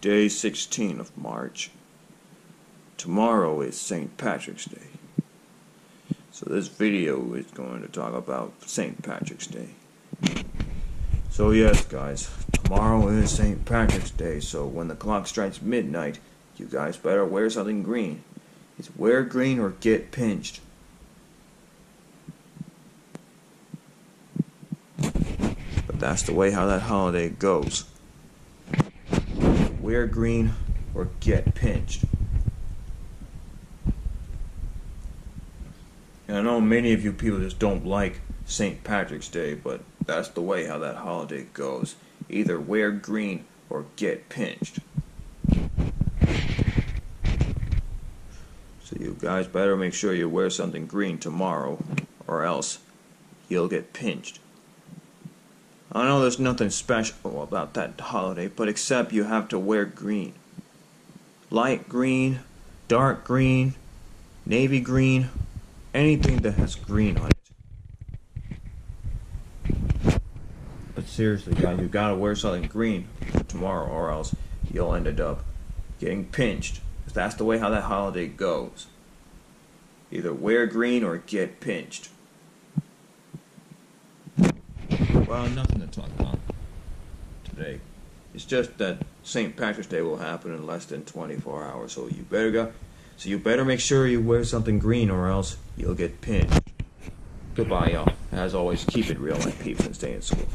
day 16 of March. Tomorrow is St. Patrick's Day. So this video is going to talk about St. Patrick's Day. So yes guys, tomorrow is St. Patrick's Day, so when the clock strikes midnight, you guys better wear something green. It's wear green or get pinched. But that's the way how that holiday goes wear green, or get pinched. And I know many of you people just don't like St. Patrick's Day, but that's the way how that holiday goes. Either wear green or get pinched. So you guys better make sure you wear something green tomorrow, or else you'll get pinched. I know there's nothing special about that holiday, but except you have to wear green. Light green, dark green, navy green, anything that has green on it. But seriously, guys, you gotta wear something green for tomorrow, or else you'll end up getting pinched. That's the way how that holiday goes. Either wear green or get pinched. Well, nothing to talk about today. It's just that St. Patrick's Day will happen in less than 24 hours, so you better go. So you better make sure you wear something green, or else you'll get pinched. Goodbye, y'all. As always, keep it real, my peeps, and stay in school.